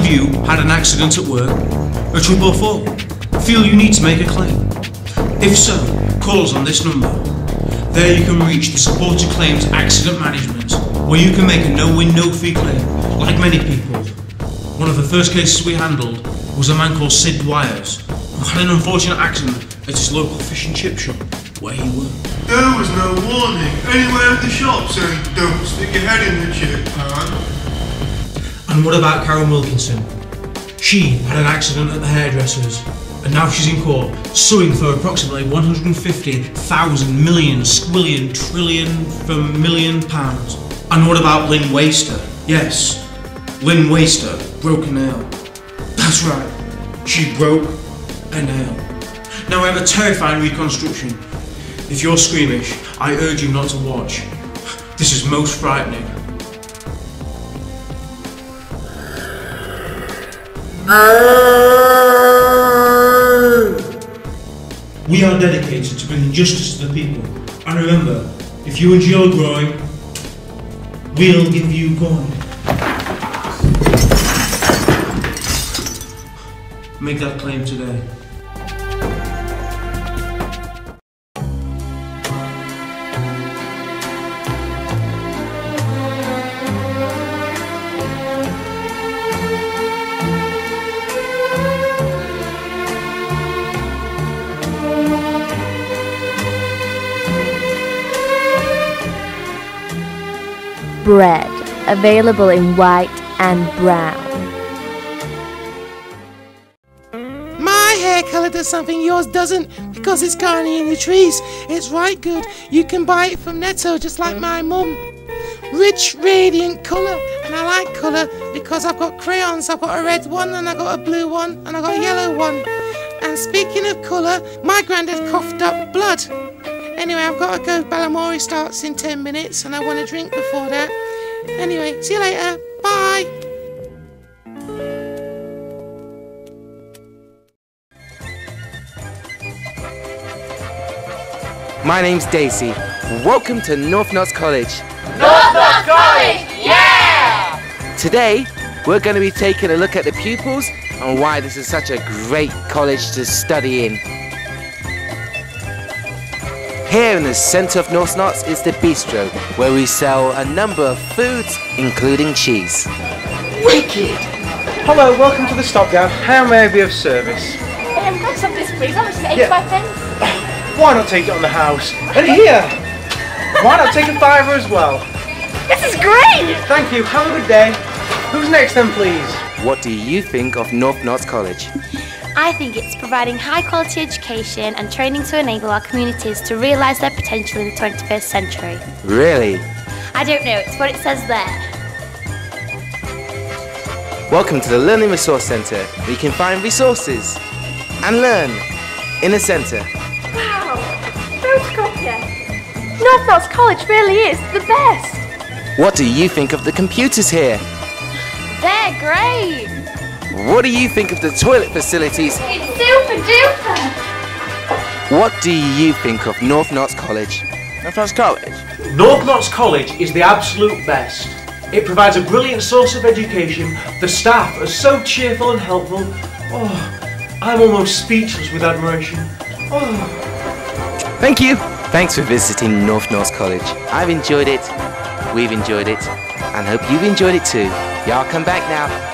of you had an accident at work? A trip or fall? Feel you need to make a claim? If so, call us on this number. There you can reach the Supported Claims Accident Management, where you can make a no-win, no-fee claim, like many people. One of the first cases we handled was a man called Sid Dwyers, who had an unfortunate accident at his local fish and chip shop, where he worked. There was no warning anywhere at the shop saying don't stick your head in the chip pan. And what about Karen Wilkinson? She had an accident at the hairdresser's, and now she's in court, suing for approximately 150,000 million, squillion, trillion, for million pounds. And what about Lynn Waster? Yes, Lynn Waster broke a nail. That's right, she broke a nail. Now I have a terrifying reconstruction. If you're squeamish, I urge you not to watch. This is most frightening. We are dedicated to bringing justice to the people. And remember, if you enjoy growing, we'll give you coin. Make that claim today. Bread, available in white and brown. My hair colour does something yours doesn't because it's currently in the trees. It's right good. You can buy it from Netto just like my mum. Rich, radiant colour. And I like colour because I've got crayons. I've got a red one and I've got a blue one and I've got a yellow one. And speaking of colour, my granddad coughed up blood. Anyway, I've got to go. Balamory starts in 10 minutes and I want a drink before that. Anyway, see you later. Bye. My name's Daisy. Welcome to North Notts College. North Notts College, yeah! Today, we're going to be taking a look at the pupils and why this is such a great college to study in. Here in the centre of North Notts is the bistro, where we sell a number of foods, including cheese. Wicked! Hello, welcome to the stopgap. How may I be of service? Um, can I just have this please? How much is it? Yeah. 85 pence? Why not take it on the house? And here! Why not take a fiver as well? This is great! Thank you, have a good day. Who's next then, please? What do you think of North Notts College? I think it's providing high quality education and training to enable our communities to realise their potential in the 21st century. Really? I don't know, it's what it says there. Welcome to the Learning Resource Centre, where you can find resources and learn in a centre. Wow! Photocopier! North Notts College really is the best! What do you think of the computers here? They're great! What do you think of the toilet facilities? It's super duper! What do you think of North Notts College? North Notts College. North Notts College is the absolute best. It provides a brilliant source of education. The staff are so cheerful and helpful. Oh, I'm almost speechless with admiration. Oh. Thank you. Thanks for visiting North Notts College. I've enjoyed it. We've enjoyed it. And hope you've enjoyed it too. Y'all come back now.